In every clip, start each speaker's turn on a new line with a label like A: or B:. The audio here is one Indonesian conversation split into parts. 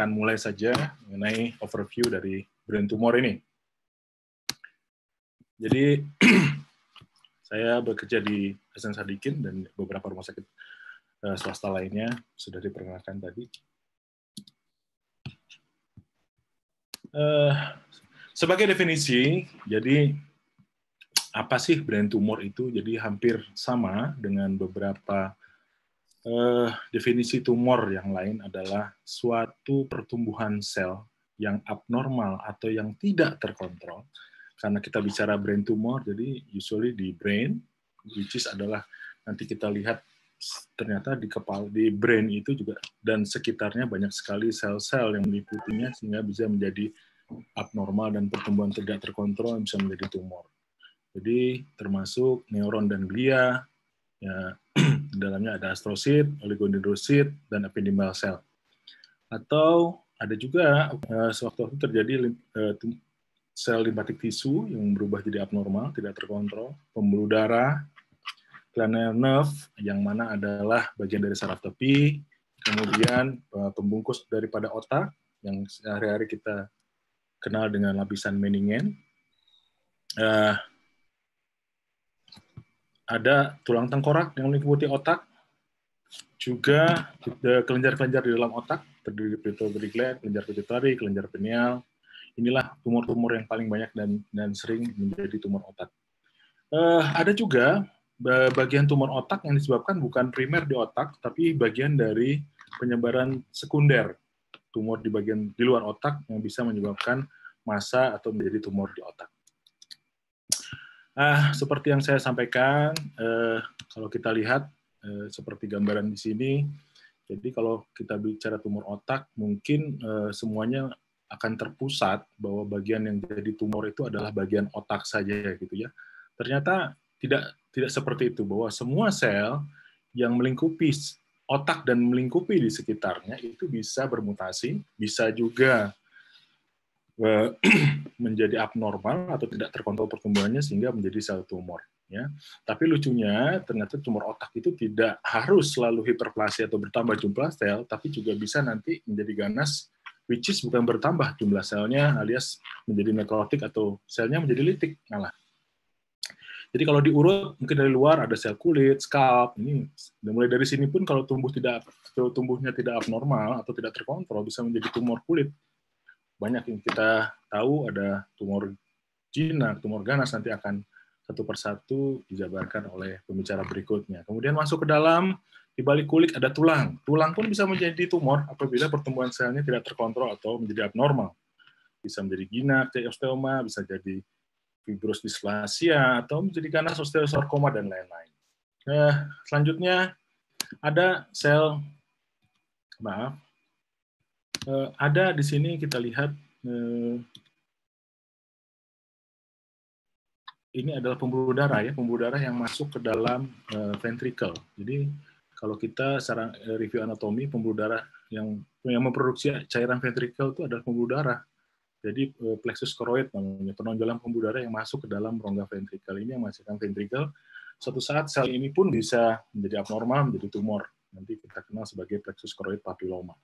A: akan mulai saja mengenai overview dari brain tumor ini. Jadi saya bekerja di Hasan Sadikin dan beberapa rumah sakit uh, swasta lainnya sudah diperkenalkan tadi. Uh, sebagai definisi, jadi apa sih brain tumor itu? Jadi hampir sama dengan beberapa uh, definisi tumor yang lain adalah suatu pertumbuhan sel yang abnormal atau yang tidak terkontrol. Karena kita bicara brain tumor, jadi usually di brain, which is adalah nanti kita lihat ternyata di kepala di brain itu juga dan sekitarnya banyak sekali sel-sel yang meliputinya sehingga bisa menjadi abnormal dan pertumbuhan tidak terkontrol bisa menjadi tumor. Jadi termasuk neuron dan glia, ya dalamnya ada astrosit, oligodendrosit, dan epidermal cell. Atau ada juga uh, sewaktu-waktu terjadi uh, sel limpatik tisu yang berubah jadi abnormal, tidak terkontrol, pembuluh darah, cranial nerve yang mana adalah bagian dari saraf tepi, kemudian eh, pembungkus daripada otak yang sehari-hari kita kenal dengan lapisan meningen. Uh, ada tulang tengkorak yang meliputi otak, juga kelenjar-kelenjar di dalam otak, terdiri dari pituitary kelenjar pituitari, kelenjar pineal. Inilah tumor-tumor yang paling banyak dan dan sering menjadi tumor otak. Uh, ada juga bagian tumor otak yang disebabkan bukan primer di otak, tapi bagian dari penyebaran sekunder tumor di bagian di luar otak yang bisa menyebabkan masa atau menjadi tumor di otak. Ah, seperti yang saya sampaikan, eh, kalau kita lihat eh, seperti gambaran di sini, jadi kalau kita bicara tumor otak, mungkin eh, semuanya akan terpusat bahwa bagian yang jadi tumor itu adalah bagian otak saja, gitu ya. Ternyata tidak tidak seperti itu bahwa semua sel yang melingkupi otak dan melingkupi di sekitarnya itu bisa bermutasi, bisa juga menjadi abnormal atau tidak terkontrol pertumbuhannya sehingga menjadi sel tumor. Ya, tapi lucunya ternyata tumor otak itu tidak harus selalu hiperplasia atau bertambah jumlah sel, tapi juga bisa nanti menjadi ganas, which is bukan bertambah jumlah selnya, alias menjadi nekrotik atau selnya menjadi litik malah. Jadi kalau diurut mungkin dari luar ada sel kulit, scalp. Ini mulai dari sini pun kalau tumbuh tidak tumbuhnya tidak abnormal atau tidak terkontrol bisa menjadi tumor kulit. Banyak yang kita tahu ada tumor jinak, tumor ganas nanti akan satu persatu dijabarkan oleh pembicara berikutnya. Kemudian masuk ke dalam di balik kulit ada tulang. Tulang pun bisa menjadi tumor apabila pertumbuhan selnya tidak terkontrol atau menjadi abnormal. Bisa menjadi jinak, osteoma, bisa jadi fibros displasia atau menjadi ganas osteosarkoma dan lain-lain. Nah, selanjutnya ada sel maaf eh, ada di sini kita lihat eh, ini adalah pembuluh darah ya pembuluh darah yang masuk ke dalam eh, ventricle. Jadi kalau kita secara review anatomi pembuluh darah yang yang memproduksi cairan ventricle itu adalah pembuluh darah jadi plexus choroid namanya penonjolan pembuluh darah yang masuk ke dalam rongga ventrikel ini yang menghasilkan ventrikel. Suatu saat sel ini pun bisa menjadi abnormal, menjadi tumor. Nanti kita kenal sebagai plexus choroid papilloma.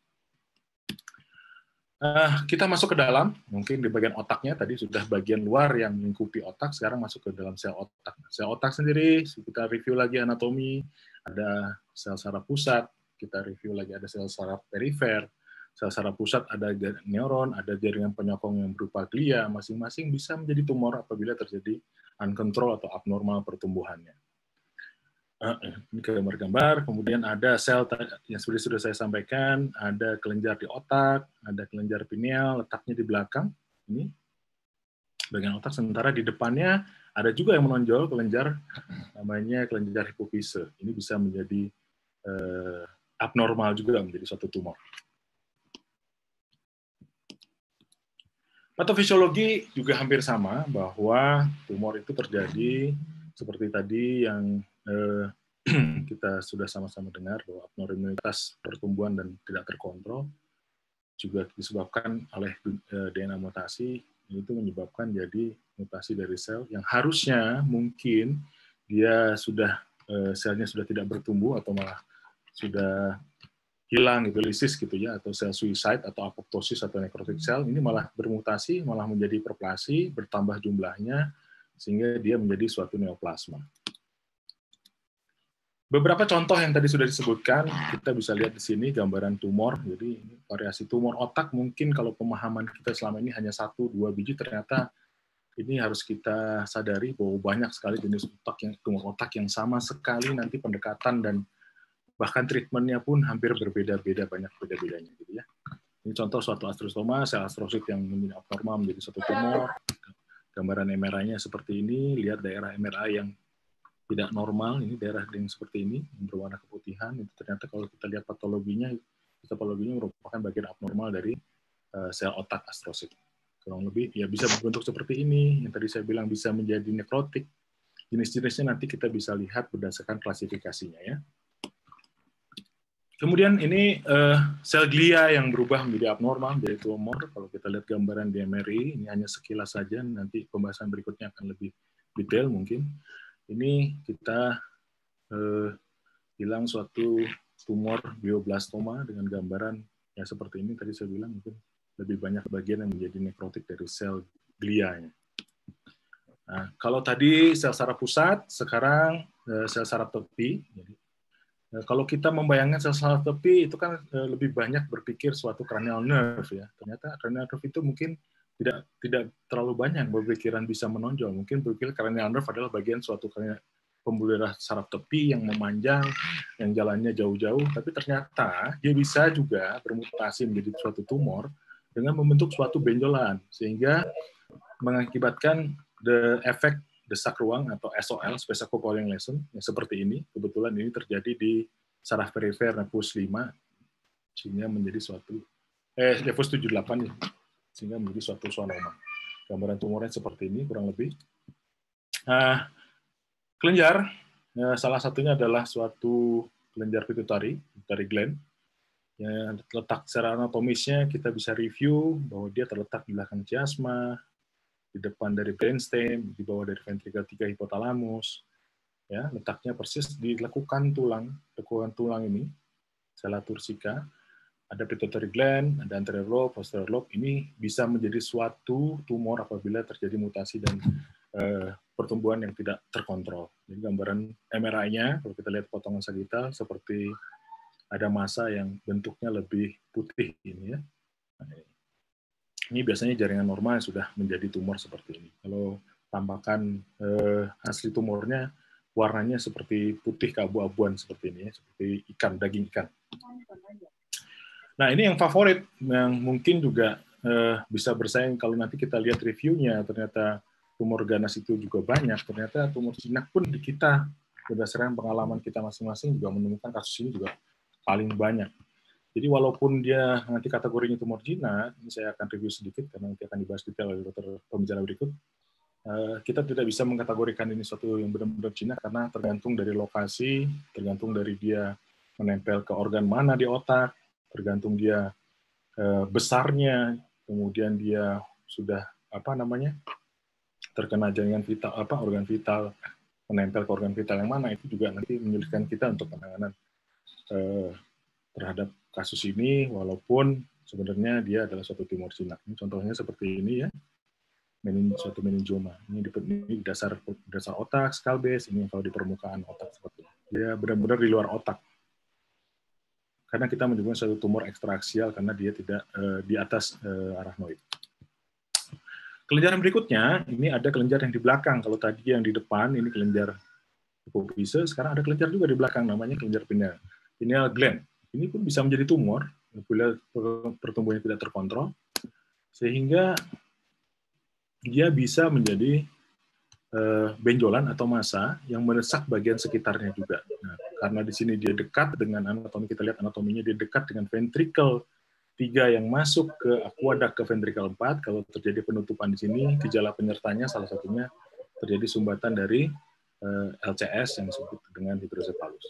A: Uh, kita masuk ke dalam, mungkin di bagian otaknya tadi sudah bagian luar yang mengikuti otak, sekarang masuk ke dalam sel otak. Sel otak sendiri, kita review lagi anatomi, ada sel saraf pusat, kita review lagi ada sel saraf perifer, sel saraf pusat ada neuron, ada jaringan penyokong yang berupa glia, masing-masing bisa menjadi tumor apabila terjadi uncontrol atau abnormal pertumbuhannya. Eh, ini gambar-gambar, kemudian ada sel yang seperti sudah saya sampaikan, ada kelenjar di otak, ada kelenjar pineal, letaknya di belakang, ini bagian otak, sementara di depannya ada juga yang menonjol kelenjar, namanya kelenjar hipofise. Ini bisa menjadi eh, abnormal juga menjadi suatu tumor. Patofisiologi juga hampir sama bahwa tumor itu terjadi seperti tadi yang eh, kita sudah sama-sama dengar bahwa abnormalitas pertumbuhan dan tidak terkontrol juga disebabkan oleh eh, DNA mutasi itu menyebabkan jadi mutasi dari sel yang harusnya mungkin dia sudah eh, selnya sudah tidak bertumbuh atau malah sudah hilang gitu, lisis gitu ya, atau sel suicide atau apoptosis atau necrotic cell ini malah bermutasi, malah menjadi perplasi, bertambah jumlahnya sehingga dia menjadi suatu neoplasma. Beberapa contoh yang tadi sudah disebutkan, kita bisa lihat di sini gambaran tumor. Jadi variasi tumor otak mungkin kalau pemahaman kita selama ini hanya satu dua biji, ternyata ini harus kita sadari bahwa banyak sekali jenis otak yang tumor otak yang sama sekali nanti pendekatan dan bahkan treatmentnya pun hampir berbeda-beda banyak beda-bedanya gitu ya. Ini contoh suatu astrostoma, sel astrosit yang menjadi abnormal menjadi suatu tumor. Gambaran MRI-nya seperti ini, lihat daerah MRI yang tidak normal, ini daerah yang seperti ini, yang berwarna keputihan, itu ternyata kalau kita lihat patologinya, patologinya merupakan bagian abnormal dari uh, sel otak astrosit. Kurang lebih ya bisa berbentuk seperti ini, yang tadi saya bilang bisa menjadi nekrotik. Jenis-jenisnya nanti kita bisa lihat berdasarkan klasifikasinya ya. Kemudian ini uh, sel glia yang berubah menjadi abnormal, menjadi tumor. Kalau kita lihat gambaran di MRI, ini hanya sekilas saja. Nanti pembahasan berikutnya akan lebih detail mungkin. Ini kita uh, bilang suatu tumor bioblastoma dengan gambaran ya seperti ini. Tadi saya bilang mungkin lebih banyak bagian yang menjadi nekrotik dari sel glianya. Nah, kalau tadi sel saraf pusat, sekarang uh, sel saraf tepi. Jadi Nah, kalau kita membayangkan sel saraf tepi itu kan eh, lebih banyak berpikir suatu cranial nerve ya. Ternyata cranial nerve itu mungkin tidak tidak terlalu banyak berpikiran bisa menonjol. Mungkin berpikir cranial nerve adalah bagian suatu pembuluh darah saraf tepi yang memanjang, yang jalannya jauh-jauh, tapi ternyata dia bisa juga bermutasi menjadi suatu tumor dengan membentuk suatu benjolan sehingga mengakibatkan the efek desak ruang atau SOL, special coupling lesion, yang seperti ini. Kebetulan ini terjadi di saraf perifer nervus 5, sehingga menjadi suatu, eh, nervus 78 ya, sehingga menjadi suatu schwannoma. Gambaran tumornya seperti ini, kurang lebih. Nah, kelenjar, ya, salah satunya adalah suatu kelenjar pituitary, pituitary gland, yang letak secara anatomisnya kita bisa review bahwa dia terletak di belakang chiasma, di depan dari brainstem, di bawah dari ventrikel 3 hipotalamus. Ya, letaknya persis di lekukan tulang, lekukan tulang ini, sela tursika, ada pituitary gland, ada anterior lobe, posterior lobe. Ini bisa menjadi suatu tumor apabila terjadi mutasi dan eh, pertumbuhan yang tidak terkontrol. Jadi gambaran MRI-nya, kalau kita lihat potongan sagital, seperti ada masa yang bentuknya lebih putih ini ya. Nah, ini biasanya jaringan normal sudah menjadi tumor seperti ini. Kalau tampakan eh, asli tumornya warnanya seperti putih keabu-abuan seperti ini, ya, seperti ikan daging ikan. Nah ini yang favorit yang mungkin juga eh, bisa bersaing kalau nanti kita lihat reviewnya ternyata tumor ganas itu juga banyak. Ternyata tumor jinak pun di kita berdasarkan pengalaman kita masing-masing juga menemukan kasus ini juga paling banyak. Jadi walaupun dia nanti kategorinya tumor jinak, ini saya akan review sedikit karena nanti akan dibahas detail oleh dokter pembicara berikut. Eh, kita tidak bisa mengkategorikan ini suatu yang benar-benar jinak karena tergantung dari lokasi, tergantung dari dia menempel ke organ mana di otak, tergantung dia eh, besarnya, kemudian dia sudah apa namanya terkena jaringan vital apa organ vital menempel ke organ vital yang mana itu juga nanti menyulitkan kita untuk penanganan eh, terhadap kasus ini walaupun sebenarnya dia adalah suatu tumor jinak. Ini contohnya seperti ini ya. Menin, suatu meningioma. Ini di, ini dasar dasar otak, skull base, ini kalau di permukaan otak seperti ini. Dia benar-benar di luar otak. Karena kita menyebutnya suatu tumor ekstraksial karena dia tidak uh, di atas uh, arachnoid. Kelenjar berikutnya, ini ada kelenjar yang di belakang. Kalau tadi yang di depan, ini kelenjar hipofise, sekarang ada kelenjar juga di belakang, namanya kelenjar pineal. Pineal gland ini pun bisa menjadi tumor apabila pertumbuhannya tidak terkontrol, sehingga dia bisa menjadi eh, benjolan atau massa yang menesak bagian sekitarnya juga. Nah, karena di sini dia dekat dengan anatomi kita lihat anatominya dia dekat dengan ventricle tiga yang masuk ke aqueduct ke ventricle 4 kalau terjadi penutupan di sini gejala penyertanya salah satunya terjadi sumbatan dari eh, LCS yang disebut dengan hidrocephalus.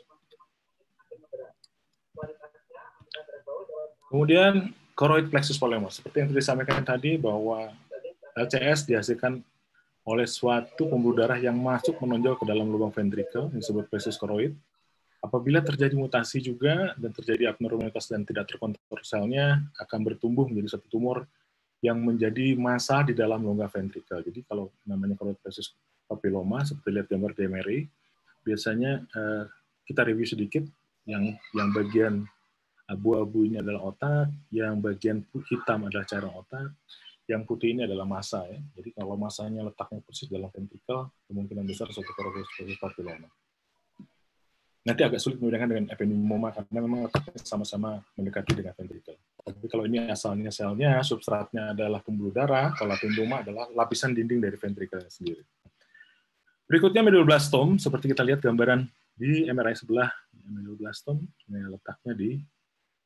A: Kemudian choroid plexus polemos. Seperti yang disampaikan tadi bahwa LCS dihasilkan oleh suatu pembuluh darah yang masuk menonjol ke dalam lubang ventrikel yang disebut plexus choroid. Apabila terjadi mutasi juga dan terjadi abnormalitas dan tidak terkontrol selnya, akan bertumbuh menjadi satu tumor yang menjadi massa di dalam longga ventrikel. Jadi kalau namanya coronavirus papilloma, seperti lihat gambar DMRI, biasanya eh, kita review sedikit, yang yang bagian abu-abu ini adalah otak, yang bagian hitam adalah cairan otak, yang putih ini adalah massa ya. Jadi kalau massanya letaknya persis dalam ventrikel, kemungkinan besar suatu coronavirus papilloma. Nanti agak sulit membedakan dengan epidemioma karena memang sama-sama mendekati dengan ventrikel. Tapi kalau ini asalnya selnya, substratnya adalah pembuluh darah, kalau epidemioma adalah lapisan dinding dari ventrikel sendiri. Berikutnya medulloblastoma, seperti kita lihat gambaran di MRI sebelah, medulloblastoma, ini letaknya di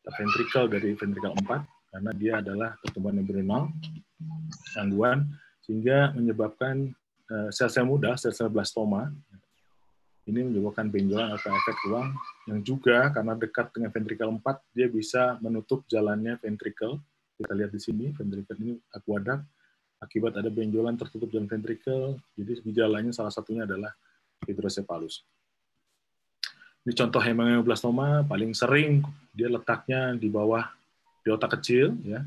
A: ventrikel dari ventrikel 4, karena dia adalah pertumbuhan embryonal, gangguan, sehingga menyebabkan eh, sel-sel muda, sel-sel blastoma, ini menyebabkan benjolan atau efek ruang yang juga karena dekat dengan ventrikel 4 dia bisa menutup jalannya ventrikel. Kita lihat di sini ventrikel ini akuadak akibat ada benjolan tertutup jalan ventrikel. Jadi gejalanya salah satunya adalah hidrosepalus. Ini contoh hemangioblastoma paling sering dia letaknya di bawah di otak kecil ya,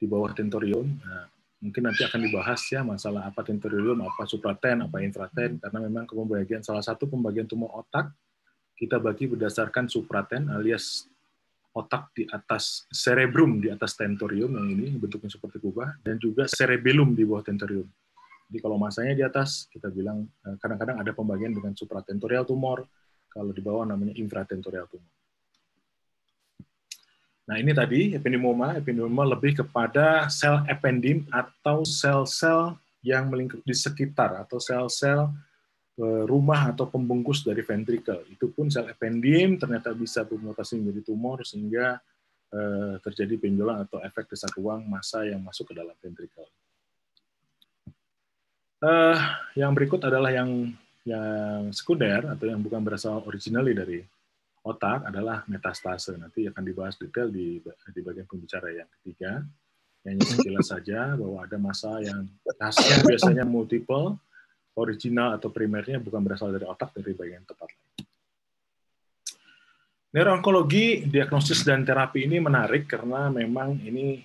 A: di bawah tentorium. Nah, mungkin nanti akan dibahas ya masalah apa tentorium, apa supraten, apa infraten, karena memang pembagian salah satu pembagian tumor otak kita bagi berdasarkan supraten alias otak di atas cerebrum di atas tentorium yang ini bentuknya seperti kubah dan juga cerebellum di bawah tentorium. Jadi kalau masanya di atas kita bilang eh, kadang-kadang ada pembagian dengan supratentorial tumor, kalau di bawah namanya infratentorial tumor. Nah, ini tadi ependimoma. Ependimoma lebih kepada sel ependim atau sel-sel yang melingkup di sekitar atau sel-sel eh, rumah atau pembungkus dari ventrikel. Itu pun sel ependim ternyata bisa bermutasi menjadi tumor sehingga eh, terjadi benjolan atau efek desak ruang massa yang masuk ke dalam ventrikel. Uh, yang berikut adalah yang yang sekunder atau yang bukan berasal originally dari otak adalah metastase. Nanti akan dibahas detail di, di bagian pembicara yang ketiga. Hanya sekilas saja bahwa ada masa yang hasilnya biasanya multiple, original atau primernya bukan berasal dari otak, dari bagian tempat lain. Neuroonkologi, diagnosis dan terapi ini menarik karena memang ini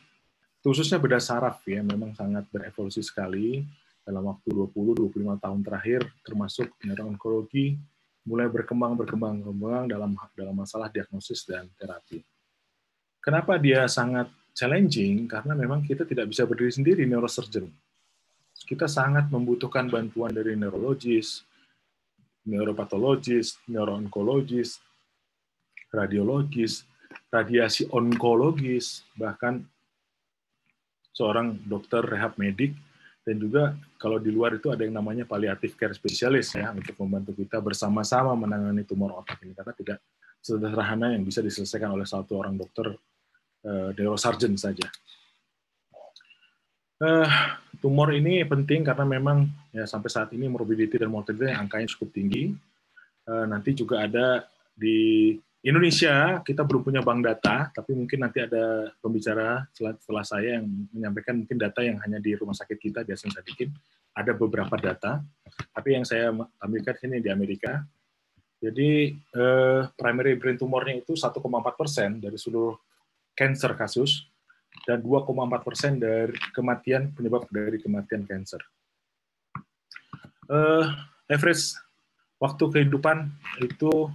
A: khususnya beda saraf ya, memang sangat berevolusi sekali dalam waktu 20-25 tahun terakhir, termasuk neuroonkologi mulai berkembang berkembang berkembang dalam dalam masalah diagnosis dan terapi. Kenapa dia sangat challenging? Karena memang kita tidak bisa berdiri sendiri neurosurgeon. Kita sangat membutuhkan bantuan dari neurologis, neuropatologis, neuroonkologis, radiologis, radiasi onkologis, bahkan seorang dokter rehab medik dan juga kalau di luar itu ada yang namanya palliative care specialist ya untuk membantu kita bersama-sama menangani tumor otak ini karena tidak sederhana yang bisa diselesaikan oleh satu orang dokter uh, neurosurgeon saja. Uh, tumor ini penting karena memang ya sampai saat ini morbidity dan mortality angkanya cukup tinggi. Uh, nanti juga ada di Indonesia kita belum punya bank data, tapi mungkin nanti ada pembicara setelah, saya yang menyampaikan mungkin data yang hanya di rumah sakit kita biasanya saya bikin. Ada beberapa data, tapi yang saya ambilkan ini di Amerika. Jadi eh, primary brain tumornya itu 1,4 persen dari seluruh cancer kasus dan 2,4 persen dari kematian penyebab dari kematian cancer. Eh, average waktu kehidupan itu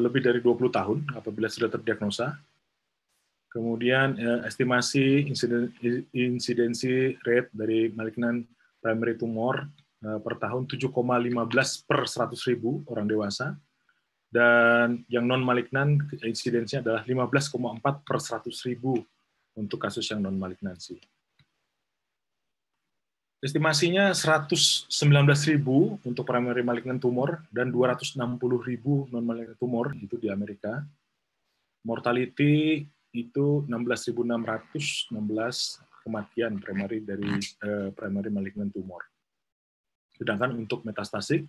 A: lebih dari 20 tahun apabila sudah terdiagnosa. Kemudian eh, estimasi insidensi rate dari malignant primary tumor eh, per tahun 7,15 per 100 ribu orang dewasa. Dan yang non-malignan insidensinya adalah 15,4 per 100 ribu untuk kasus yang non-malignansi. Estimasinya 119.000 untuk primary malignant tumor dan 260.000 non malignant tumor itu di Amerika. Mortality itu 16.616 kematian primary dari uh, primary malignant tumor. Sedangkan untuk metastatik,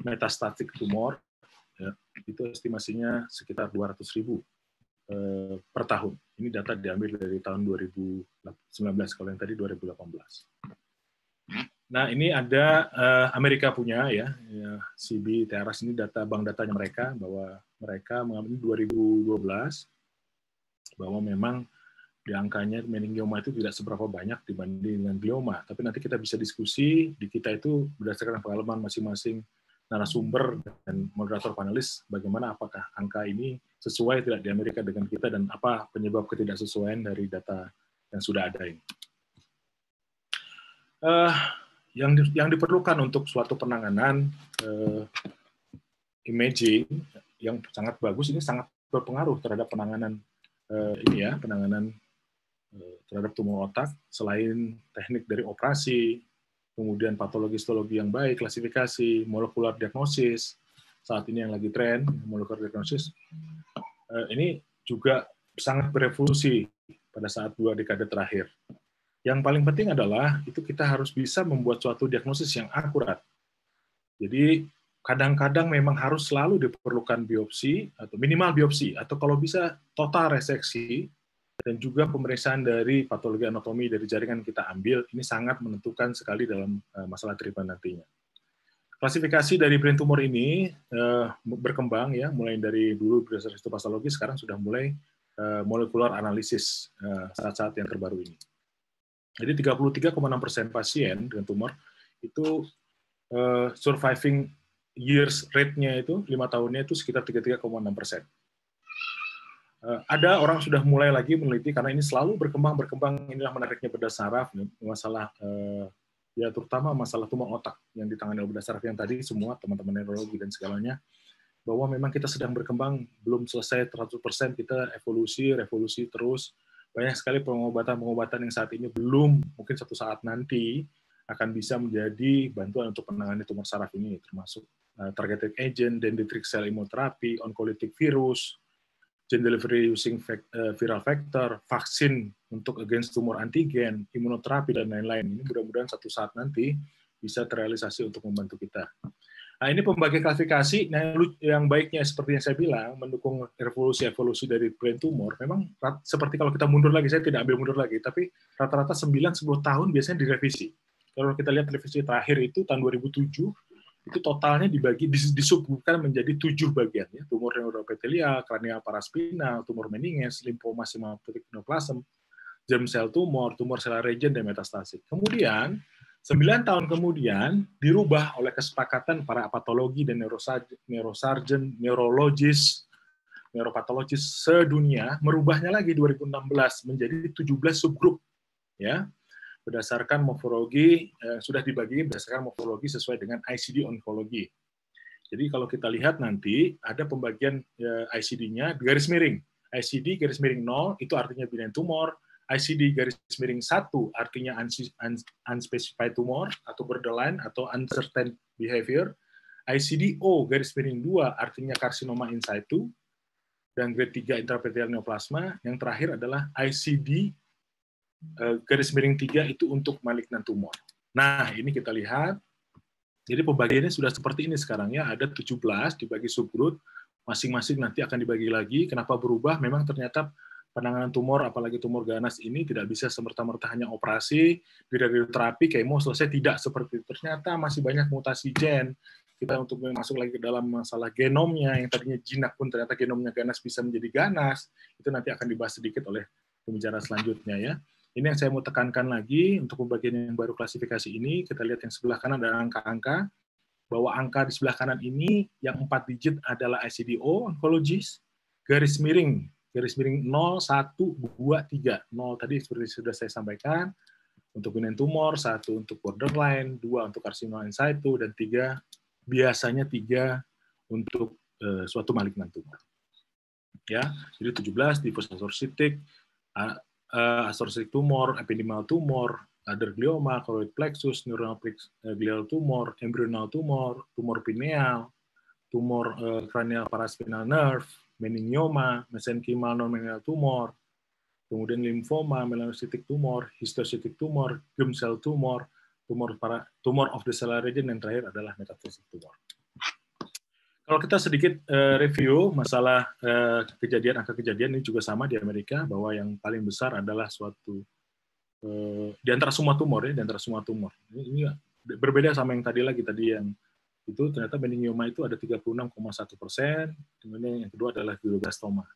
A: metastatik tumor ya, itu estimasinya sekitar 200.000 uh, per tahun. Ini data diambil dari tahun 2019 kalau yang tadi 2018. Nah, ini ada uh, Amerika punya ya, ya CB Teras ini data bank datanya mereka bahwa mereka mengambil 2012 bahwa memang di angkanya meningioma itu tidak seberapa banyak dibanding dengan glioma. Tapi nanti kita bisa diskusi di kita itu berdasarkan pengalaman masing-masing narasumber dan moderator panelis bagaimana apakah angka ini sesuai tidak di Amerika dengan kita dan apa penyebab ketidaksesuaian dari data yang sudah ada ini. Uh, yang di, yang diperlukan untuk suatu penanganan uh, imaging yang sangat bagus ini sangat berpengaruh terhadap penanganan uh, ini ya penanganan uh, terhadap tumor otak. Selain teknik dari operasi kemudian patologi-histologi yang baik klasifikasi molekular diagnosis saat ini yang lagi tren molekular diagnosis uh, ini juga sangat berevolusi pada saat dua dekade terakhir yang paling penting adalah itu kita harus bisa membuat suatu diagnosis yang akurat. Jadi kadang-kadang memang harus selalu diperlukan biopsi atau minimal biopsi atau kalau bisa total reseksi dan juga pemeriksaan dari patologi anatomi dari jaringan kita ambil ini sangat menentukan sekali dalam eh, masalah treatment nantinya. Klasifikasi dari brain tumor ini uh, berkembang ya, mulai dari dulu berdasarkan histopatologi, sekarang sudah mulai uh, molekular analisis saat-saat yang terbaru ini. Jadi 33,6 persen pasien dengan tumor itu uh, surviving years rate-nya itu lima tahunnya itu sekitar 33,6 persen. Uh, ada orang sudah mulai lagi meneliti karena ini selalu berkembang berkembang inilah menariknya bedah saraf masalah uh, ya terutama masalah tumor otak yang ditangani oleh bedah saraf yang tadi semua teman-teman neurologi dan segalanya bahwa memang kita sedang berkembang belum selesai 100% kita evolusi revolusi terus banyak sekali pengobatan-pengobatan yang saat ini belum mungkin satu saat nanti akan bisa menjadi bantuan untuk penanganan tumor saraf ini termasuk uh, targeted agent, dendritic cell immunotherapy, oncolytic virus, gene delivery using uh, viral vector, vaksin untuk against tumor antigen, imunoterapi dan lain-lain. Ini mudah-mudahan satu saat nanti bisa terrealisasi untuk membantu kita. Nah, ini pembagian klasifikasi nah, yang baiknya seperti yang saya bilang mendukung evolusi-evolusi dari brain tumor. Memang seperti kalau kita mundur lagi, saya tidak ambil mundur lagi, tapi rata-rata 9-10 tahun biasanya direvisi. Kalau kita lihat revisi terakhir itu tahun 2007, itu totalnya dibagi disubbukan menjadi tujuh bagian ya tumor neuroepithelial, kranial paraspinal, tumor meninges, limfoma hematopoietic neoplasm, germ cell tumor, tumor sel region dan metastatik. Kemudian Sembilan tahun kemudian dirubah oleh kesepakatan para patologi dan neurosargen, neurologis, neuropatologis sedunia, merubahnya lagi 2016 menjadi 17 subgrup. ya Berdasarkan morfologi, eh, sudah dibagi berdasarkan morfologi sesuai dengan ICD onkologi. Jadi kalau kita lihat nanti, ada pembagian eh, ICD-nya garis miring. ICD garis miring 0 itu artinya benign tumor, ICD garis miring satu artinya unspecified tumor atau borderline atau uncertain behavior. ICD O garis miring dua artinya karsinoma in situ dan grade 3 intraepithelial neoplasma. Yang terakhir adalah ICD eh, garis miring tiga itu untuk malignan tumor. Nah, ini kita lihat. Jadi pembagiannya sudah seperti ini sekarang ya, ada 17 dibagi subgroup, masing-masing nanti akan dibagi lagi. Kenapa berubah? Memang ternyata penanganan tumor, apalagi tumor ganas ini tidak bisa semerta-merta hanya operasi, radioterapi, kemo selesai tidak seperti itu. Ternyata masih banyak mutasi gen. Kita untuk masuk lagi ke dalam masalah genomnya, yang tadinya jinak pun ternyata genomnya ganas bisa menjadi ganas, itu nanti akan dibahas sedikit oleh pembicara selanjutnya ya. Ini yang saya mau tekankan lagi untuk pembagian yang baru klasifikasi ini, kita lihat yang sebelah kanan ada angka-angka, bahwa angka di sebelah kanan ini yang empat digit adalah ICDO, onkologis, garis miring garis miring 0, 1, 2, 3. 0 tadi seperti sudah saya sampaikan, untuk benign tumor, 1 untuk borderline, 2 untuk karsinoma in situ, dan 3 biasanya 3 untuk uh, suatu malignan tumor. Ya, jadi 17 tifus astrocytic, uh, astrocytic tumor, epidermal tumor, other glioma, choroid plexus, neuronal eh, glial tumor, embryonal tumor, tumor pineal, tumor uh, cranial paraspinal nerve, meningioma, mesenchymal non-meningeal tumor, kemudian limfoma, melanocytic tumor, histiocytic tumor, germ cell tumor, tumor para tumor of the cellular region yang terakhir adalah metastatic tumor. Kalau kita sedikit uh, review masalah uh, kejadian angka kejadian ini juga sama di Amerika bahwa yang paling besar adalah suatu uh, di antara semua tumor ya di antara semua tumor ini, ini berbeda sama yang tadi lagi tadi yang itu ternyata meningioma itu ada 36,1 persen, kemudian yang kedua adalah glioblastoma.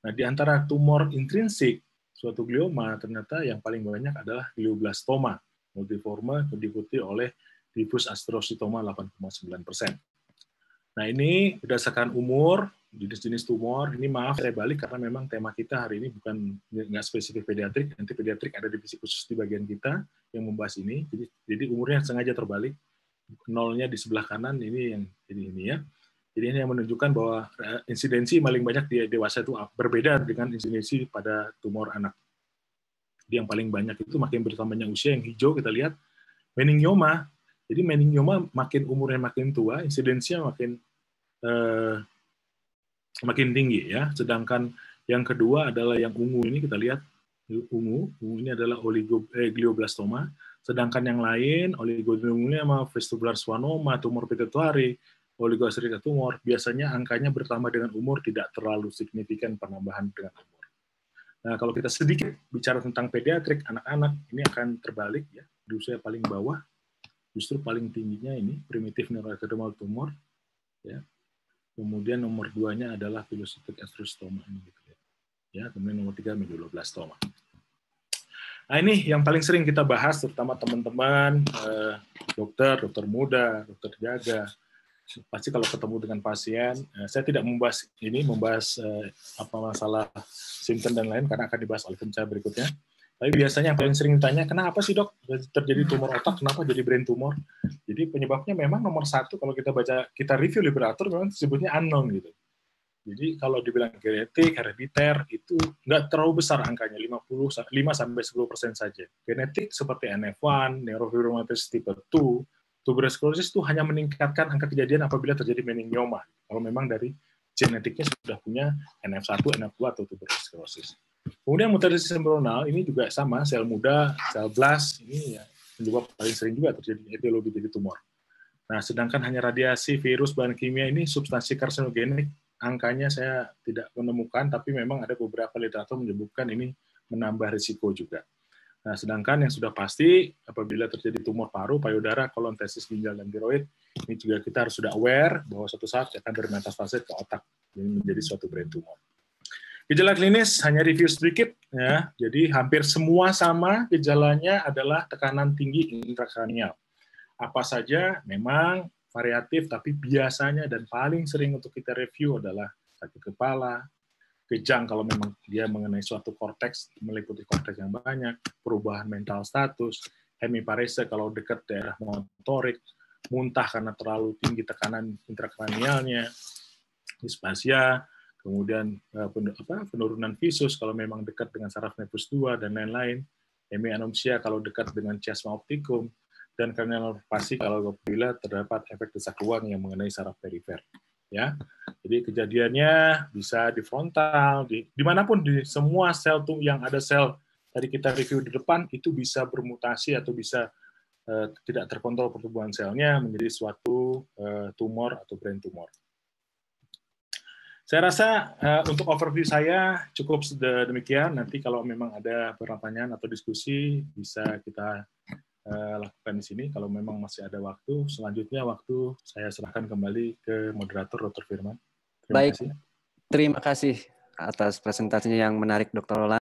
A: Nah, di antara tumor intrinsik suatu glioma, ternyata yang paling banyak adalah glioblastoma multiforme, diikuti oleh diffuse astrocytoma 8,9 persen. Nah, ini berdasarkan umur, jenis-jenis tumor, ini maaf saya balik karena memang tema kita hari ini bukan nggak spesifik pediatrik, nanti pediatrik ada divisi khusus di bagian kita yang membahas ini, jadi, jadi umurnya sengaja terbalik, nolnya di sebelah kanan ini yang ini ini ya. Jadi ini yang menunjukkan bahwa eh, insidensi paling banyak di dewasa itu berbeda dengan insidensi pada tumor anak. Jadi yang paling banyak itu makin bertambahnya usia yang hijau kita lihat meningioma. Jadi meningioma makin umurnya makin tua, insidensinya makin eh, makin tinggi ya. Sedangkan yang kedua adalah yang ungu ini kita lihat ungu, ungu ini adalah oligoglioblastoma, eh, sedangkan yang lain oligodendroglioma, vestibular schwannoma, tumor pituitary, oligoasterita tumor, biasanya angkanya bertambah dengan umur tidak terlalu signifikan penambahan dengan umur. Nah, kalau kita sedikit bicara tentang pediatrik anak-anak, ini akan terbalik ya. Di usia paling bawah justru paling tingginya ini primitif neuroepidermal tumor ya. Kemudian nomor duanya adalah pilocytic astrocytoma ini gitu ya. Ya, kemudian nomor tiga medulloblastoma. Nah ini yang paling sering kita bahas, terutama teman-teman eh, dokter, dokter muda, dokter jaga. Pasti kalau ketemu dengan pasien, eh, saya tidak membahas ini, membahas eh, apa masalah simptom dan lain karena akan dibahas oleh saya berikutnya. Tapi biasanya yang paling sering ditanya, kenapa sih dok terjadi tumor otak, kenapa jadi brain tumor? Jadi penyebabnya memang nomor satu kalau kita baca, kita review literatur memang disebutnya unknown gitu. Jadi kalau dibilang genetik, herediter itu nggak terlalu besar angkanya, 50 5 sampai 10 persen saja. Genetik seperti NF1, neurofibromatosis tipe 2, tuberculosis itu hanya meningkatkan angka kejadian apabila terjadi meningioma. Kalau memang dari genetiknya sudah punya NF1, NF2 atau tuberculosis. Kemudian mutasi embryonal ini juga sama, sel muda, sel blast ini ya juga paling sering juga terjadi etiologi jadi tumor. Nah, sedangkan hanya radiasi, virus, bahan kimia ini substansi karsinogenik angkanya saya tidak menemukan, tapi memang ada beberapa literatur menyebutkan ini menambah risiko juga. Nah, sedangkan yang sudah pasti apabila terjadi tumor paru, payudara, kolon, testis, ginjal, dan tiroid, ini juga kita harus sudah aware bahwa suatu saat akan bermetastase ke otak, ini menjadi suatu brain tumor. Gejala klinis hanya review sedikit, ya. Jadi hampir semua sama gejalanya adalah tekanan tinggi intrakranial. Apa saja? Memang variatif, tapi biasanya dan paling sering untuk kita review adalah sakit kepala, kejang kalau memang dia mengenai suatu korteks, meliputi korteks yang banyak, perubahan mental status, hemiparese kalau dekat daerah motorik, muntah karena terlalu tinggi tekanan intrakranialnya, dispasia, kemudian eh, penurunan visus kalau memang dekat dengan saraf nervus 2 dan lain-lain, hemianopsia kalau dekat dengan chiasma opticum, dan pasti kalau apabila terdapat efek desak ruang yang mengenai saraf perifer. Ya, jadi kejadiannya bisa di frontal, di di mana pun di semua sel tuh yang ada sel tadi kita review di depan itu bisa bermutasi atau bisa uh, tidak terkontrol pertumbuhan selnya menjadi suatu uh, tumor atau brain tumor. Saya rasa uh, untuk overview saya cukup demikian. Nanti kalau memang ada pertanyaan atau diskusi bisa kita lakukan di sini. Kalau memang masih ada waktu, selanjutnya waktu saya serahkan kembali ke moderator Dr. Firman.
B: Terima Baik, kasih. terima kasih atas presentasinya yang menarik Dr. Roland.